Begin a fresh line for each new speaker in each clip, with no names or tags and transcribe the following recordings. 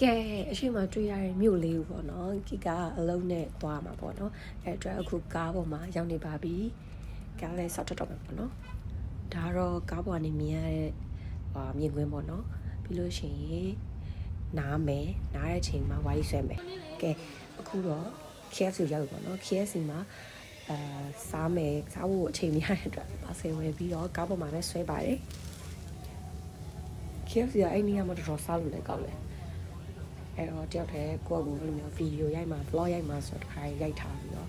ကဲအရှိမတွေ့ရတဲ့မြို့လေးကိုပေါ့နော်ကိကအလုံးနဲ့သွားမှာပေါ့နော်အဲ့အတွက်အခုကားပေါ်မှာရောက်နေပါပြီကားလည်းဆောက်တော့တော့ပေါ့နော်ဒါတော့ကားပေါ်ကနေမြင်ရတဲ့ဟာမြင်ကွင်းပေါ့နော်ပြီးလို့ရှိရင်နားမယ်နားတဲ့အချိန်မှာဝိုင်းဆွဲမယ်ကဲအခုတော့ KFC ရောက်ပြီပေါ့နော် KFC မှာအာစားမယ်စားဖို့အချိန်မရတဲ့အတွက်ပါဆယ်ဝယ်ပြီးတော့ကားပေါ်မှာပဲဆွဲပါတယ် KFC ကအဲ့နေရာမှာတော်တော်စားလို့လည်းကောက်တယ် အဲ့တော့တယောက်တည်းကိုယ့်ကိုယ်လိုမျိုးဗီဒီယိုရိုက်မှာ vlog ရိုက်မှာဆိုတော့တစ်ခါရိုက်ထားပြီးတော့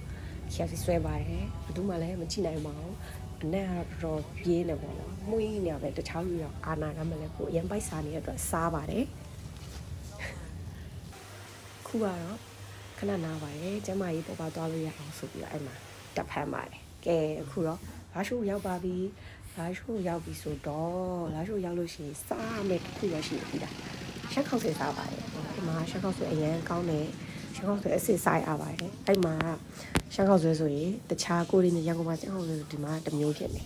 KFC ဆွဲပါတယ်ဘယ်သူမှလည်းမကြည့်နိုင်ပါဘူးအနက်ကတော့ပြေးနေပေါ့နော်မှုရင်းနေပဲတခြားလူရောအာနာကမလည်းကိုအရင်ပိုက်စားနေတဲ့အတွက်စားပါတယ်ခုကတော့ခဏနားပါတယ်ကျမကြီးပေါ်ပါသွားလို့ရအောင်ဆိုပြီးတော့အဲ့မှာတက်ဖမ်းပါတယ်ကဲအခုတော့ဘာရှိုးရောက်ပါပြီလာရှိုးရောက်ပြီဆိုတော့လာရှိုးရောက်လို့ရှိရင်စားမယ်တစ်ခုရရှိပြီလားရှက်ခောက်ဆွေစားပါတယ်ဒီ မှာရှက်ခောက်ဆွေအရင်ကောင်းတယ်ရှက်ခောက်ဆွေအစ်စ်စားရပါတယ်အဲ့မှာရှက်ခောက်ဆွေဆိုရင်တခြားကိုရင်းရန်ကုန်မှာရှက်ခောက်ဆွေဒီမှာတစ်မျိုးဖြစ်နေ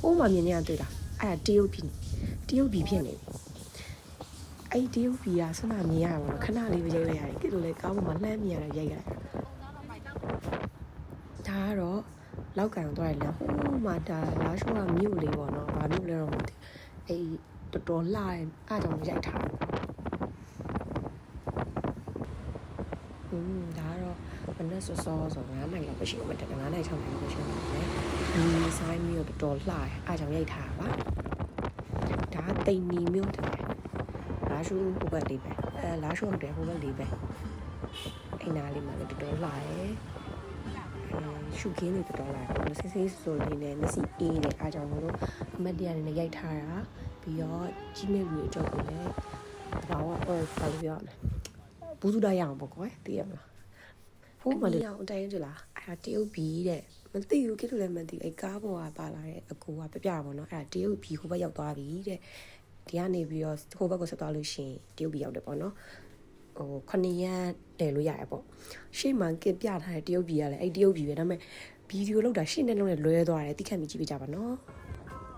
ဟိုးမှမြင်နေရတွေ့တာအဲ့ဒါတရုတ်ပြည်တရုတ်ပြည်ဖြစ်နေအဲ့တရုတ်ပြည်ကဆန္ဒမြင်ရတော့ခဏလေးပဲရိုက်လိုက်ရတယ်ကိလို့လေကားပေါ်မှာလှမ်းမြင်ရတာရိုက်ရတယ်ဒါကတော့လောက်ကန်သွားရလဲဟိုးမှာဒါလာရှိုးကမြို့လေးပေါ့နော်ဘာမြို့လဲတော့မသိအဲ့တော်တော်လှတယ်အားကြောင့်ရိုက်ထား อืมဒါကတော့မနေ့စောစောဆို9နိုင်လောက်ပဲရှိမှာတက်9နိုင်6နိုင်လောက်ပဲရှိမှာလေဒီဆိုင်မျိုးတော်တော်လှတယ်အားကြောင့်ရိုက်ထားပါဒါတိန်နီမျိုးတယ်လာရှိုးဟိုဘက်လေးပဲအဲလာရှိုးဟုတ်တယ်ဟိုဘက်လေးပဲအိမ်နာလေးမှာလည်းတော်တော်လှတယ်ရှုခင်းတွေတော်တော်လာတယ်ဆေးဆေးဆိုနေနဲ့မျက်စိအေးနေအားကြောင့်မလို့အမတ်တရားနဲ့ရိုက်ထားတာပြီးတော့ကြီးမဲ့လူတွေအကြောက်ကိုလည်းဘာဝအော်ပါလို့ပြောလဲ ဘူးစုတရအောင်ပေါ့ကွယ်သိရမလားဟိုးမလေးအောင်အတိုင်းကြလားအဲ့ဒါတရုတ်ပြည်တဲ့မသိဘူးကိလို့လည်းမသိဘူးအဲ့ကားပေါ်ကပါလာတဲ့အကူကပြပြပါတော့အဲ့ဒါတရုတ်ပြည်ဟိုဘက်ရောက်သွားပြီတဲ့ဒီကနေပြီးတော့ဟိုဘက်ကိုဆက်သွားလို့ရှိရင်တရုတ်ပြည်ရောက်တယ်ပေါ့နော်ဟိုခဏရက်တည်လို့ရရပေါ့ရှေ့မှာကပြထားတဲ့တရုတ်ပြည်ကလည်းအဲ့တရုတ်ပြည်ပဲဒါပေမဲ့ဗီဒီယိုလောက်တာရှေ့နဲ့လုံးနဲ့လွဲသွားတယ်တိခတ်မိကြည့်ပြကြပါနော်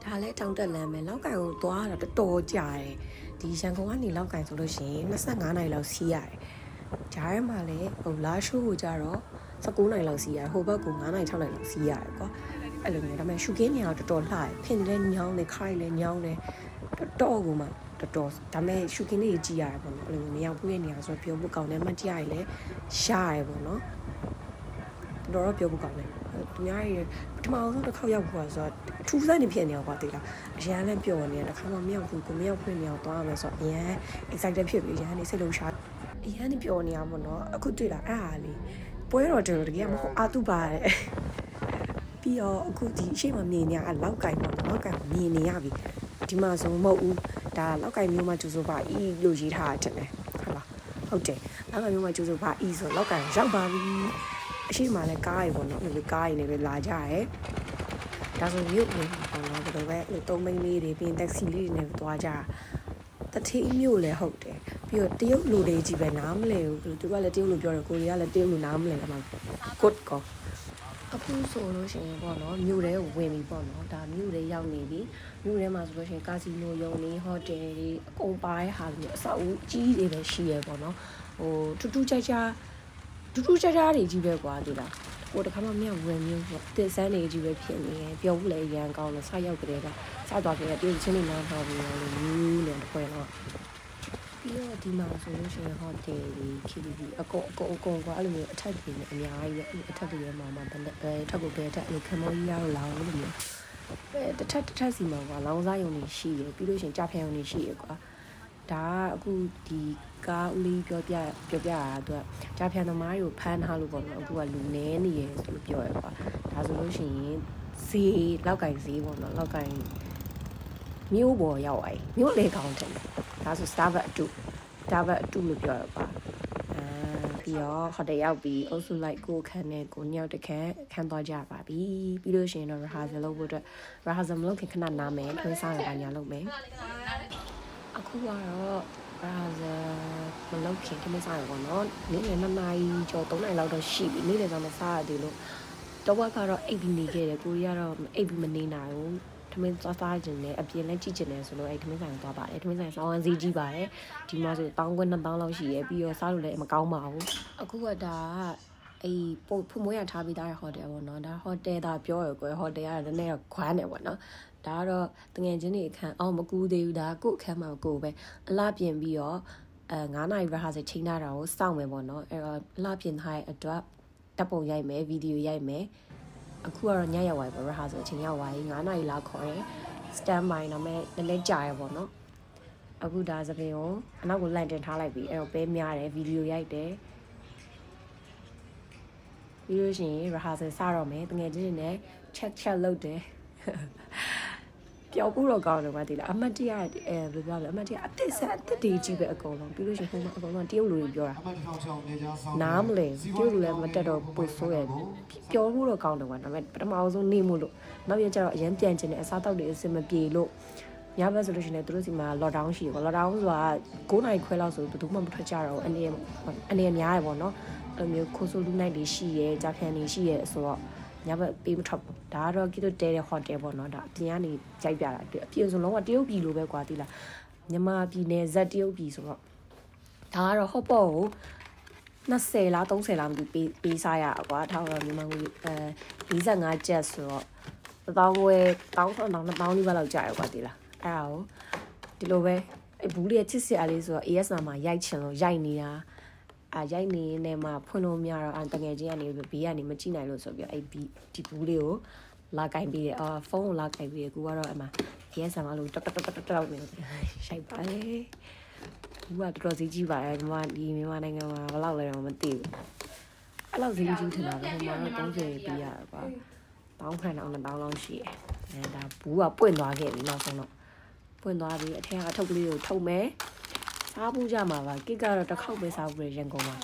ဒါလည်းတောင်းတက်လမ်းပဲလောက်ကန်ကိုသွားတာတော်တော်ကြာတယ် ဒီရန်ကုန်ကနေလောက်ကန်ဆိုလို့ရှိရင်25နိုင်လောက်စီးရတယ်ဂျားထဲမှာလည်းဟိုလာရှိုးကိုကြတော့19နိုင်လောက်စီးရတယ်ဟိုဘက်က9နိုင်6နိုင်လောက်စီးရတယ်ကွာအဲ့လိုမျိုးဒါပေမဲ့ရှုကင်းနေတော့တော်တော်လှတယ်ဖင်လည်းညောင်းတယ်ခိုင်လည်းညောင်းတယ်တော်တော်ကိုမှတော်တော်ဒါပေမဲ့ရှုကင်းလေးကြီးရတယ်ပေါ့နော်အဲ့လိုမျိုးမရောက်ဘူးရဲ့နေရာဆိုတော့ပြောဖို့ကောင်းတယ်မှတ်တရရလည်းရှားရပေါ့နော်တော်တော်ပြောဖို့ကောင်းတယ် သူများရဲ့ပထမဆုံးတစ်ခေါက်ရောက်ဖို့ဆိုတော့အထူးစမ်းနေဖြစ်နေတော့ပါသေးလားအရန်လည်းပျော်နေတယ်တစ်ခါမှမရောက်ဘူးကိုမရောက်ဖွင့်နေအောင်သွားရမယ်ဆိုတော့အရန် excited ဖြစ်ပြီးအရန်နေစိတ်လုံးရှားအရန်နေပျော်နေရပါတော့အခုတွေ့တာအဲ့ဟာလေးပွဲတော်တယ်တကယ်မဟုတ်အာတုပါတဲ့ပြီးတော့အခုဒီအရှိမမြင်နေရအလောက်ကင်ပေါ့လောက်ကင်မြင်နေရပြီဒီမှာဆိုမဟုတ်ဘူးဒါလောက်ကင်မျိုးမှကျူဆိုပါဤလို့ရေးထားတယ်တဲ့ဟုတ်လားဟုတ်တယ်လောက်ကင်မျိုးမှကျူဆိုပါဤဆိုလောက်ကင်ရောက်ပါပြီ အရှိမလည်းကားရီပေါ့နော်ဒီကားရီနဲ့ပဲလာကြရဲဒါဆိုမြို့နေပေါ့နော်ဒီလိုပဲသုံးမိန်းလေးတွေပြီးရင်တက္ကစီလေးတွေနဲ့သွားကြတထေးမြို့လည်းဟုတ်တယ်ပြီးတော့တရုတ်လူတွေကြီးပဲနားမလဲဘူးသူကလည်းတရုတ်လူပြောတယ်ကိုရီးယားလည်းတရုတ်လူနားမလဲအမှ good ကောအခုဆိုလို့ရှိရင်ပေါ့နော်မြို့ထဲကိုဝင်ပြီပေါ့နော်ဒါမြို့ထဲရောက်နေပြီမြို့ထဲမှာဆိုလို့ရှိရင်ကာစီနိုရုံတွေဟိုတယ်တွေအကုန်ပါတဲ့ဟာတွေအဆောက်အဦကြီးတွေပဲရှိရပေါ့နော်ဟိုထူးထူးခြားခြား ထူးထူးခြားခြားတွေကြီးပဲကွာဒီလားဟိုတခါမှမရဝင်မျိုးပေါ့တင်စမ်းတွေကြီးပဲဖြစ်နေတယ်ပြောဘူးလေရန်ကောင်းလို့စရောက်ကြတဲ့ကစသွားကြတဲ့တရုတ်ချင်းတွေနားထားပြီးတော့လို့မြူးနေတခွဲတော့ပြီးတော့ဒီမှာဆိုလို့ရှိရင်ဟိုတယ်ဒီ KTV အကုန်အကုန်အကုန်ကအဲ့လိုမျိုးအထက်တွေနဲ့အများကြီးပဲအထက်တွေမှာမှဘယ်ဘယ်ထပ်ကိုဘယ်ထက်အဲ့လိုခံမောကြီးရတော့လောင်းလို့မျိုးအဲတစ်ထက်တစ်ထက်စီမှာကလောင်းစားယုံနေရှိတယ်ပြီးလို့ရှိရင်ကြာဖျံယုံနေရှိရကွာဒါကအခုဒီ ကားဦးလေးပြောပြပြောပြတာသူကကြာဖျံသမားတွေကိုဖမ်းထားလို့ပေါ့နော်အခုကလူနေနေရဆိုလို့ပြောရကွာဒါဆိုလို့ရှိရင်ဈေးလောက်ကင်ဈေးပေါ့နော်လောက်ကင်မျိုးပေါ်ရောက်သွားပြီမျိုးလေကောင်းတယ်ဒါဆို Starbucks အတူ Starbucks အတူလို့ပြောရပါအာပြီးတော့ဟိုတယ်ရောက်ပြီးအုပ်စုလိုက်ကိုခန်းနဲ့ကိုညောက်တခန်းခန်းသွားကြပါပြီပြီးလို့ရှိရင်တော့ rehearsal လုပ်ဖို့အတွက် rehearsal မလုပ်ခင်ခဏနားမယ်ထွေးစားရတာညာလုပ်မယ်အခုကတော့ rehearsal မလုပ်ခင်ခဏစားရပါတော့နေ့လယ်2နာရီကျော်3နာရီလောက်တော့ရှိပြီနေ့လယ်ကမစားရသေးလို့တော့ကတော့အိပ်ပြီးနေခဲ့တယ်ကိုရီးယားတော့အိပ်ပြီးမနေနိုင်ဘူးထမင်းသွားစားခြင်းနဲ့အပြင်လည်းကြည့်ခြင်းနဲ့ဆိုလို့အဲ့ထမင်းဆိုင်သွားပါတယ်ထမင်းဆိုင်ဆောင်းစည်းကြီးပါတယ်ဒီမှာဆိုတောင်းခွန်း2000လောက်ရှိရပြီးတော့စားလို့လည်းမကောင်းပါဘူးအခုကဒါက အဲ့ပို့ဖုံမွေးရထားပြီးသားတဲ့ဟိုတယ်ပေါ့နော်ဒါဟိုတယ်ဒါပြောရကွယ်ဟိုတယ်ကလည်းနည်းနည်းခွမ်းတယ်ပေါ့နော်ဒါကတော့တငယ်ချင်းတွေအခန်းအောင်မကူသေးဘူးဒါကို့အခန်းမှာကိုပဲအလားပြင်ပြီးတော့အဲ9နာရီ rehearsal ချိန်ထားတာကိုစောင့်မယ်ပေါ့နော်အဲ့တော့အလားပြင်ထားတဲ့အတွက်တပ်ပုံရိုက်မယ်ဗီဒီယိုရိုက်မယ်အခုကတော့ညရောက်သွားပြီပေါ့ rehearsal အချိန်ရောက်သွားပြီ9နာရီလောက်ခေါ်တယ် stand by တော့မဲ့နည်းနည်းကြာရပေါ့နော်အခုဒါသပင်ကိုအနောက်ကိုလန့်တင်ထားလိုက်ပြီအဲ့တော့ပဲများတယ်ဗီဒီယိုရိုက်တယ် ပြီးလို့ရှိရင် rehearsal စတော့မယ်တကယ်ချင်းနဲ့ check check လုပ်တယ်ပျော်ဖို့တော့ကောင်းတယ်ကွာဒီလားအမတ်တရအဲဘယ်ပြောလဲအမတ်တရအတစ်ဆက်အတစ်တွေကြီးပဲအကုန်လုံးပြီးလို့ရှိရင်ဟိုမှာအကုန်လုံးတရုတ်လူတွေပြောတာနားမလဲတရုတ်လူလည်းမတက်တော့ပို့ဆိုးရပျော်ဖို့တော့ကောင်းတယ်ကွာဒါပေမဲ့ပထမအောင်ဆုံးနေမှုလို့နောက်ရကျတော့အရင်ပြန်ချင်တဲ့အစားတောက်တွေအစင်မပြေလို့ ညဘက်ဆိုလို့ရှိရင်သူတို့စီမှာ lockdown ရှိတယ်ပေါ့ lockdown ဆိုတာ9နိုင်ခွဲလောက်ဆိုဘယ်သူမှမထွက်ကြတော့အနေအနေများရပေါ့နော်အဲ့လိုမျိုးခိုးဆိုးလူနိုင်တွေရှိရဲကြာခံတွေရှိရဲဆိုတော့ညဘက်ပေးမထွက်ဘူးဒါကတော့ကိတော့တဲတဲ့ဟိုတယ်ပေါ့နော်ဒါအပြင်ကနေကြိုက်ပြတာအပြင်ဆိုလုံးဝတရုတ်ပြည်လိုပဲကွာတိလားမြန်မာပြည်နယ်ဇက်တရုတ်ပြည်ဆိုတော့ဒါကတော့ဟော့ပေါ့ကို20လား30လားမသိပေးပေးစားရကွာထောက်တော့မြန်မာငွေအဲ45ကျပ်ဆိုတော့တောင်းဝဲတောင်းဆောင်တောင်းတောင်းလေးပဲလောက်ကြာရကွာတိလား အဲ့ဒါကိုဒီလိုပဲအဘူးလေးချစ်စရာလေးဆိုတော့ AS မှာရိုက်ချင်လို့ရိုက်နေတာအာရိုက်နေနေမှာဖွင့်လို့မရတော့အတငယ်ချင်းကနေဘေးကနေမကြည့်နိုင်လို့ဆိုပြီးအဲ့ဒီဒီဘူးလေးကိုလာကင်ပြီးတယ်အာဖုန်းကိုလာကင်ပြီးတယ်ကူကတော့အမှ yes မှာလို့တက်တက်တက်တက်တက်နေရှိုက်ပါလေဘူးကတော်တော်စီးကြီးပါတယ်ဒီမှာဒီမြန်မာနိုင်ငံမှာဘယ်လောက်လဲတော့မသိဘူးအဲ့လောက်စီးကြီးထင်တာပဲဟိုမှာတော့30ပြရတာကွာတောင်းခံတော့1000လောက်ရှိတယ်အဲဒါဘူးကပွင့်သွားခဲ့ပြီနောက်ဆုံးတော့ ပွင့်သွားပြီအထက်ကအထုပ်ကလေးကိုထုတ်မယ်စားဖို့ကြမှာပါကိကတော့တစ်ခေါက်ပဲစားဖို့ရရန်ကုန်မှာ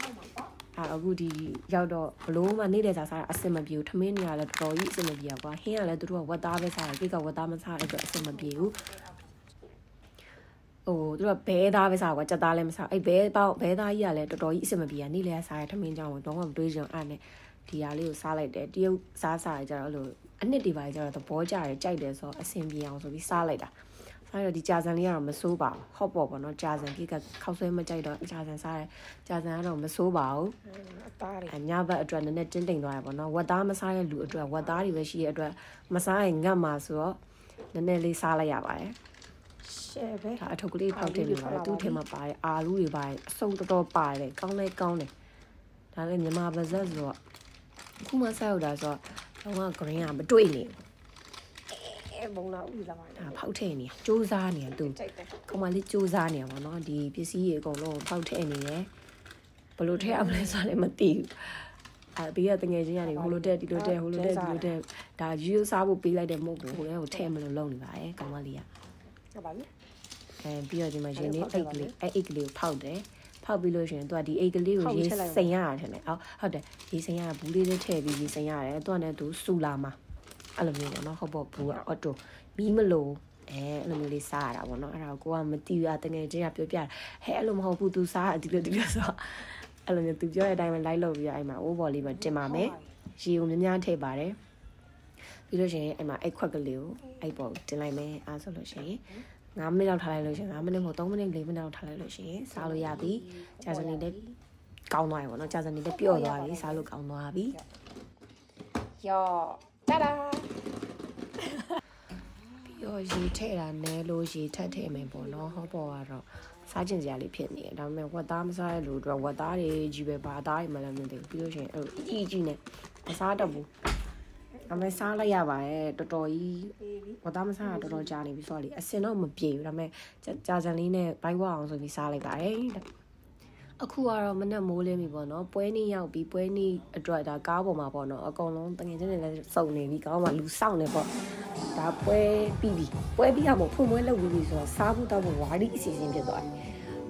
အဲအခုဒီရောက်တော့ဘလို့မှနေ့တဲ့စားစားအဆင်မပြေဘူးထမင်းနေရလဲတော်တော်ကြီးအဆင်မပြေကွာဟင်းကလည်းသူတို့ကဝက်သားပဲစားတယ်ကိကဝက်သားမစားတဲ့အတွက်အဆင်မပြေဘူးဟိုသူကဘဲသားပဲစားကွာကြက်သားလည်းမစားအဲ့ဘဲပေါက်ဘဲသားကြီးကလည်းတော်တော်ကြီးအဆင်မပြေရနေ့လဲစားရထမင်းကြောင်းတော့မတွေးကြအောင်အဲ့နဲ့ဒီဟာလေးကိုစားလိုက်တယ်တရုတ်စားစားကြတော့အဲ့လိုအနှစ်ဒီပါကြတော့သဘောကျတယ်ကြိုက်တယ်ဆိုတော့အဆင်ပြေအောင်ဆိုပြီးစားလိုက်တာ အဲ့တော့ဒီကြာစံလေးကတော့မစိုးပါဘူးဟော့ပေါ့ပေါ့နော်ကြာစံကိကခောက်ဆွဲမကြိုက်တော့ကြာစံစားတယ်ကြာစံကတော့မစိုးပါဘူးအသားတွေအညာဘက်အတွက်နည်းနည်းတင်းတိမ်သွားတယ်ပေါ့နော်ဝက်သားမစားတဲ့လူအတွက်ဝက်သားတွေပဲရှိတဲ့အတွက်မစားရင်ငတ်မှာဆိုတော့နည်းနည်းလေးစားလိုက်ရပါတယ်ရှယ်ပဲဒါအထုပ်ကလေးဖောက်တင်နေပါတယ်သူ့ထဲမှာပါတယ်အာလူတွေပါတယ်အစုံတော်တော်ပါတယ်ကောင်းလဲကောင်းတယ်ဒါလည်းမြန်မာပါဇက်ဆိုတော့အခုမှဆက်ရောက်တာဆိုတော့တော့ green ကမတွေ့နေဘူး
ဘုံလာဦးလာပါ
ဒါဖောက်ထည့်နေစူးစားနေသူကောင်မလေးစူးစားနေပါတော့ဒီပစ္စည်းတွေအကုန်လုံးဖောက်ထည့်နေတယ်ဘလို့ထည့်အောင်လဲဆိုလည်းမသိဘူးအဲပြီးတော့တငယ်ချင်းကနေဟိုလိုတက်ဒီလိုတက်ဟိုလိုတက်ဒီလိုတက်ဒါယူစားဖို့ပေးလိုက်တဲ့မဟုတ်ဘူးဟိုလဲဟိုထည့်မလို့လုပ်နေပါတယ်ကောင်မလေးက
ဟုတ်ပါပြီ
အဲပြီးတော့ဒီမှာရှင်နေအိတ်ကလေးအဲအိတ်ကလေးကိုဖောက်တယ်ဖောက်ပြီးလို့ရှိရင်သူကဒီအိတ်ကလေးကိုရေးစိန်ရတာထင်တယ်ဟုတ်ဟုတ်တယ်ရေးစိန်ရတာဘူးလေးလေးထည့်ပြီးရေးစိန်ရတယ်သူကလည်းသူစူလာမှာ အဲ့လိုမျိုးပေါ့နော်ဟုတ်ပေါ့ဘူးကအော်တိုမီးမလို့အဲအဲ့လိုမျိုးလေးစားရတာပေါ့နော်အဲ့ဒါကိုကမတီးရတကယ်ချင်းကပြောပြဟဲ့အဲ့လိုမဟုတ်ဘူး तू စားဒီလိုဒီလိုဆိုအဲ့လိုမျိုး तू ပြောတဲ့အတိုင်းပဲလိုက်လုပ်ပြီးတော့အဲ့မှာအိုးဘော်လေးပဲတင်ပါမယ်ရေကိုများများထည့်ပါတယ်ပြီးလို့ရှိရင်အဲ့မှာအိတ်ခွက်ကလေးကိုအဲ့ပေါ်တင်လိုက်မယ်အားဆိုလို့ရှိရင်9မိနစ်လောက်ထားလိုက်လို့ရှိရင်9မိနစ်မဟုတ်3မိနစ်4မိနစ်လောက်ထားလိုက်လို့ရှိရင်စားလို့ရပြီကြာစနေလေးကောင်းသွားပြီပေါ့နော်ကြာစနေလေးပျော့သွားပြီစားလို့ကောင်းသွားပြီ
ယော တာဒါ
ပြီးတော့ရေထည့်တာနဲလို့ရေထက်ထည့်မယ်ပေါ့နော်ဟောပေါ်ကတော့စားကျင်စရာလေးဖြစ်နေတယ်ဒါပေမဲ့ဝက်သားမစားရလို့တော့ဝက်သားတွေကြီးပဲဘာသားတွေမှလည်းမသိဘူးပြီးလို့ရှိရင်အဲ့အကြီးကြီးနဲ့မစားတတ်ဘူးဒါပေမဲ့စားလိုက်ရပါတယ်တော်တော်ကြီးဝတ်သားမစားတာတော်တော်ကြာနေပြီဆိုတော့လေအစင်တော့မပြေဘူးဒါပေမဲ့ကြာစံလေးနဲ့ဘိုက်ဝအောင်ဆိုပြီးစားလိုက်ပါတယ် အခုကတော့မနဲ့မိုးလင်းပြီပေါ့နော်ပွဲနေ့ရောက်ပြီးပွဲနေ့အတွက်ဒါကားပေါ်မှာပေါ့နော်အကုန်လုံးတငယ်ချင်းတွေလည်းစုံနေပြီကောင်းမှလူစောင့်နေပေါ့ဒါပွဲပြီးပြီပွဲပြီးအောင်ဖွင့်ပွဲလုပ်ပြီးပြီဆိုတော့စားဖို့တော့ဝါရီအစီအစဉ်ဖြစ်သွားတယ်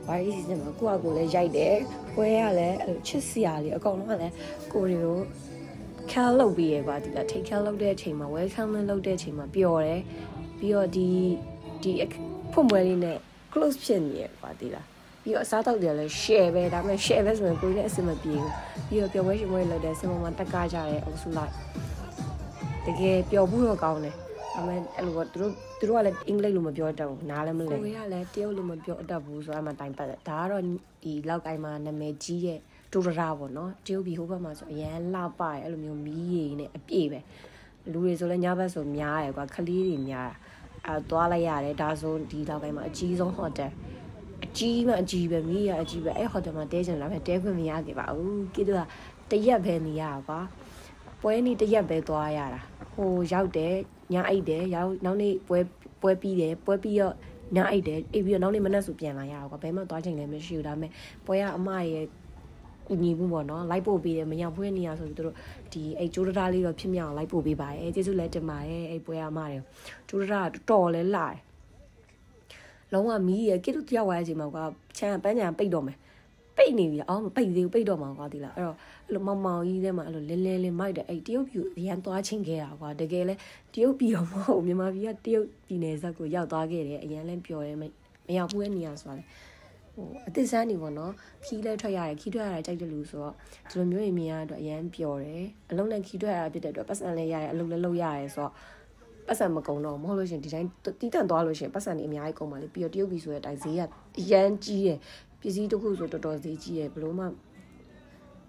ဝါရီအစီအစဉ်မှာကိုယ့်အကိုလည်းရိုက်တယ်ပွဲကလည်းချစ်စရာလေးအကုန်လုံးကလည်းကိုတွေကိုခါလုပ်ပြီးရပါဒီလားထိတ်ခါလုပ်တဲ့အချိန်မှာ welcome လုပ်တဲ့အချိန်မှာပျော်တယ်ပြီးတော့ဒီဒီဖွင့်ပွဲလေးနဲ့ close ဖြစ်နေရပါဒီလား ပြီးတော့အစားတောက်တယ်လည်း share ပဲဒါပေမဲ့ share ပဲဆိုရင်ကိုယ်လည်းအဆင်မပြေဘူးပြီးတော့ပျော်ပွဲရှင်ပွဲလုပ်တဲ့စင်မမှာတက်ကားကြတဲ့အုပ်စုလိုက်တကယ်ပျော်ဖို့တော့ကောင်းတယ်ဒါပေမဲ့အဲ့လိုပေါ့သူတို့သူတို့ကလည်းအင်္ဂလိပ်လိုမပြောတတ်ဘူးနားလည်းမလဲကိုကလည်းတရုတ်လိုမပြောတတ်ဘူးဆိုတော့အမှတိုင်ပတ်တယ်ဒါကတော့ဒီလောက်ကိုင်းမှာနာမည်ကြီးရဲ့တူရရာပေါ့နော်တရုတ်ပြည်ဟိုဘက်မှာဆိုအရန်လှပရဲ့အဲ့လိုမျိုးမီးရည်နဲ့အပြည့်ပဲလူတွေဆိုလည်းညဘက်ဆိုများရယ်ကွာခလေးတွေများတာအဲသွားလိုက်ရတယ်ဒါဆိုဒီလောက်ကိုင်းမှာအကြီးဆုံးဟိုတယ် အကြီးမှအကြီးပဲမီးရအကြီးပဲအဲ့ဟိုတယ်မှာတဲချင်လာပဲတဲခွင့်မရခဲ့ပါဘူးကိတော့တရက်ပဲနေရကွာပွဲနေတရက်ပဲသွားရတာဟိုရောက်တယ်ညအိတ်တယ်ရောက်နောက်နေ့ပွဲပွဲပြီးတယ်ပွဲပြီးတော့ညအိတ်တယ်အိတ်ပြီးတော့နောက်နေ့မနက်ဆိုပြန်လာရတာကွာဘယ်မှသွားချိန်လည်းမရှိဘူးဒါပေမဲ့ပွဲကအမရဲ့ညီမှုပေါ့နော်လိုက်ပို့ပေးတယ်မရောက်ဖွေးနေရဆိုပြီးတို့ဒီအဲ့ကျိုးတရားလေးတော့ဖြစ်မြောက်လိုက်ပို့ပေးပါတယ်ကျေးဇူးလည်းတင်ပါတယ်အဲ့ပွဲအမတွေကျိုးတရားတော်တော်လဲလာတယ် လုံးဝမီးရကိတုတယောက်ဝိုင်းအချိန်မှာကချမ်းပန်းချံပိတ်တော့မယ်ပိတ်နေပြီအော်မပိတ်သေးဘူးပိတ်တော့မှာကွာဒီလားအဲ့တော့အဲ့လိုမောင်မောင်ကြီးထဲမှာအဲ့လိုလဲလဲလေးမိုက်တယ်အဲ့တရုတ်ပြည်ရန်သွားချင်းခဲ့တာကွာတကယ်လဲတရုတ်ပြည်တော့မဟုတ်မြန်မာပြည်ကတရုတ်ပြည်နယ်ဇက်ကိုရောက်သွားခဲ့တယ်အရန်လဲပျော်တယ်မရောက်ဘူးရဲ့နေရာဆိုတာလဲဟိုအသစ်ဆန်းနေပေါ့နော်ခီးလဲထွက်ရတယ်ခီးထွက်ရတာကြိုက်တယ်လို့ဆိုတော့ဒီလိုမျိုးရင်မြင်ရတော့အရန်ပျော်တယ်အလုံးနဲ့ခီးထွက်ရတာဖြစ်တဲ့အတွက်ပတ်စံလဲရတယ်အလုံးလည်းလုပ်ရတယ်ဆိုတော့ ပတ်စံမကုံတော့မဟုတ်လို့ရှင်ဒီတိုင်းတီးတန့်သွားလို့ရှင်ပတ်စံနေအများကြီးကုန်ပါလေပြီးတော့တရုတ်ပြည်ဆိုတဲ့အတိုင်းဈေးကအရန်ကြီးတယ်ပစ္စည်းတစ်ခုဆိုတော်တော်ဈေးကြီးတယ်ဘလို့မှ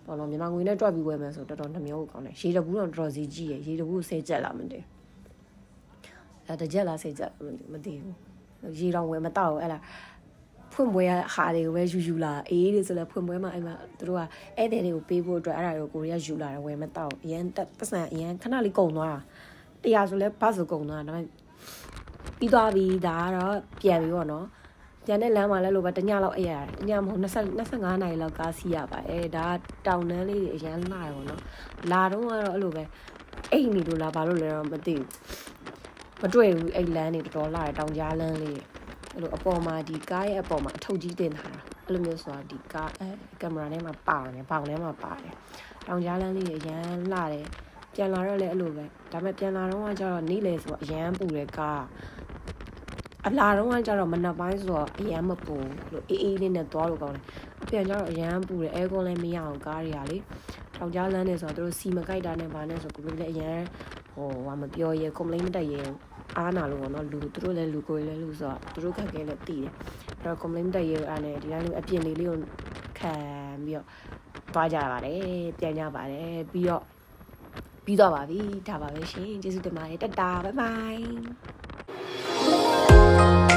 ဘောလုံးမြန်မာငွေနဲ့တွက်ပြီးဝယ်မယ်ဆိုတော်တော်နှမျိုးကောင်းတယ်ရေတဘူးတော့တော်တော်ဈေးကြီးရယ်ရေတဘူးဆဲကြက်လာမသိအဲတကြက်လားဆဲကြက်မသိဘူးရေတောင်ဝယ်မတော့အဲ့လားဖွင့်ပွဲဟာတွေကိုပဲယူယူလာအေးတွေဆိုလဲဖွင့်ပွဲမှာအဲ့မှာသူတို့ကဧည့်သည်တွေကိုပေးဖို့အတွက်အဲ့ဒါတွေကိုကိုရီးယားယူလာတယ်ဝယ်မတော့အရန်တက်ဆန်အရန်ခဏလေးကုန်သွားတာ တရားဆိုလဲဘတ်ဆိုကုန်သွားတာဒါပေမဲ့ပြီးသွားပြီဒါကတော့ပြန်ပြီပေါ့နော်ပြန်တဲ့လမ်းမှာလည်းလို့ပဲတညလောက်အဲ့ရတယ်တညမဟုတ်20 25နာရီလောက်ကားစီးရပါအဲဒါတောင်တန်းလေးတွေအရန်လာတယ်ပေါ့နော်လာတော့ကတော့အဲ့လိုပဲအိတ်နေလို့လားဘာလို့လဲတော့မသိဘူးမတွေ့ဘူးအဲ့လမ်းတွေတော်တော်လာတယ်တောင်ကြားလမ်းလေးအဲ့လိုအပေါ်မှာဒီကားရဲ့အပေါ်မှာအထုပ်ကြီးတင်ထားတာအဲ့လိုမျိုးဆိုတာဒီကားအဲကင်မရာထဲမှာပါနေပေါင်ထဲမှာပါတယ်တောင်ကြားလမ်းလေးအရန်လာတယ် ပြန်လာတော့လည်းအဲ့လိုပဲဒါပေမဲ့ပြန်လာတော့ကကျတော့နေ့လေဆိုတော့အရန်ပူတယ်ကားအလာတော့ကကျတော့မနက်ပိုင်းဆိုတော့အရန်မပူလို့အေးအေးလေးနဲ့သွားလို့ကောင်းတယ်ပြန်ကျတော့အရန်ပူတယ်အဲကွန်လည်းမရအောင်ကားတွေကလေထောင်ကြားလမ်းနေဆိုတော့သူတို့စီမကြိုက်တာနဲ့ဗာနဲ့ဆိုကိုလည်းအရန်ဟိုဟာမပြောရဲ complain မတက်ရဲအားနာလို့ပေါ့နော်လူသူတို့လည်းလူကိုလည်းလူဆိုတော့သူတို့ခက်ခဲလည်းတည်တယ်အဲ့တော့ complain တက်ရဲအားနဲ့ဒီတိုင်းလေးအပြင်လေးလေးကိုခံပြီးတော့သွားကြပါတယ်ပြန်ကြပါတယ်ပြီးတော့ ပြီးတော့ပါပြီဒါပါပဲရှင်ကျေးဇူးတင်ပါတယ်တတာဘိုင်ဘိုင်